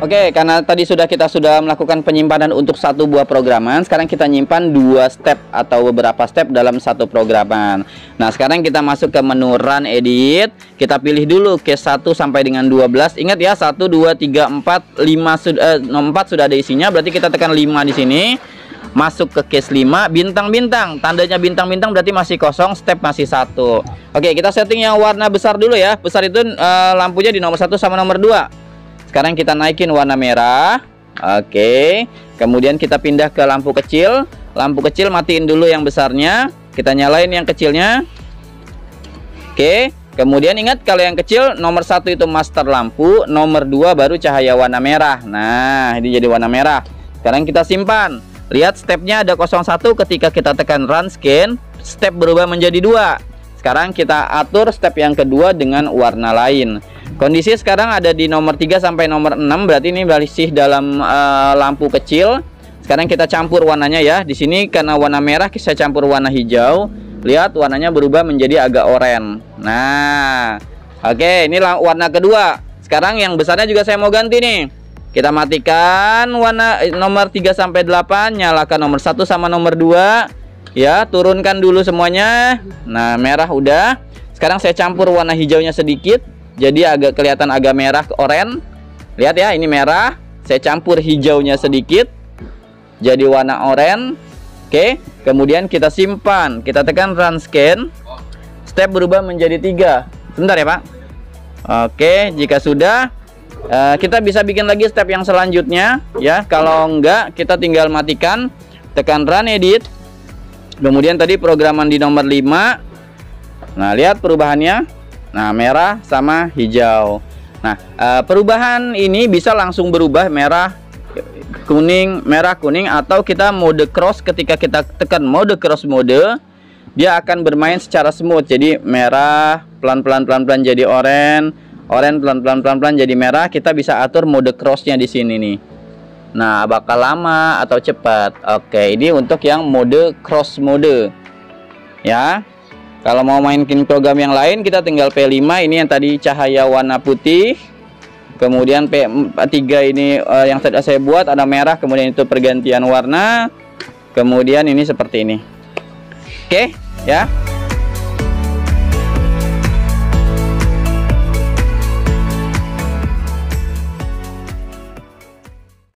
Oke, karena tadi sudah kita sudah melakukan penyimpanan untuk satu buah programan, sekarang kita nyimpan dua step atau beberapa step dalam satu programan. Nah, sekarang kita masuk ke menu Run Edit. Kita pilih dulu case 1 sampai dengan 12. Ingat ya, 1 2 3 4 5 sudah eh, 4 sudah ada isinya, berarti kita tekan 5 di sini. Masuk ke case 5, bintang-bintang. Tandanya bintang-bintang berarti masih kosong, step masih satu. Oke, kita setting yang warna besar dulu ya. Besar itu eh, lampunya di nomor 1 sama nomor 2. Sekarang kita naikin warna merah. Oke. Kemudian kita pindah ke lampu kecil. Lampu kecil matiin dulu yang besarnya. Kita nyalain yang kecilnya. Oke. Kemudian ingat kalau yang kecil nomor satu itu master lampu, nomor dua baru cahaya warna merah. Nah, ini jadi warna merah. Sekarang kita simpan. Lihat stepnya ada 01 ketika kita tekan run scan, step berubah menjadi dua. Sekarang kita atur step yang kedua dengan warna lain. Kondisi sekarang ada di nomor 3 sampai nomor 6 berarti ini masih dalam uh, lampu kecil. Sekarang kita campur warnanya ya. Di sini karena warna merah saya campur warna hijau. Lihat warnanya berubah menjadi agak oranye. Nah, oke okay, ini warna kedua. Sekarang yang besarnya juga saya mau ganti nih. Kita matikan warna eh, nomor 3 sampai 8, nyalakan nomor 1 sama nomor 2. Ya, turunkan dulu semuanya. Nah, merah udah. Sekarang saya campur warna hijaunya sedikit jadi agak kelihatan agak merah ke oranye. Lihat ya ini merah. Saya campur hijaunya sedikit jadi warna oranye. Oke kemudian kita simpan. Kita tekan run scan. Step berubah menjadi tiga. Sebentar ya pak. Oke jika sudah uh, kita bisa bikin lagi step yang selanjutnya ya. Kalau enggak kita tinggal matikan. Tekan run edit. Kemudian tadi programan di nomor 5 nah lihat perubahannya Nah, merah sama hijau. Nah, uh, perubahan ini bisa langsung berubah merah kuning, merah kuning atau kita mode cross ketika kita tekan mode cross mode dia akan bermain secara smooth. Jadi merah pelan-pelan pelan-pelan jadi oranye, oranye pelan-pelan pelan-pelan jadi merah. Kita bisa atur mode crossnya di sini nih. Nah, bakal lama atau cepat. Oke, ini untuk yang mode cross mode. Ya. Kalau mau mainin program yang lain kita tinggal P5 ini yang tadi cahaya warna putih. Kemudian P3 ini uh, yang tadi saya buat ada merah, kemudian itu pergantian warna. Kemudian ini seperti ini. Oke, ya.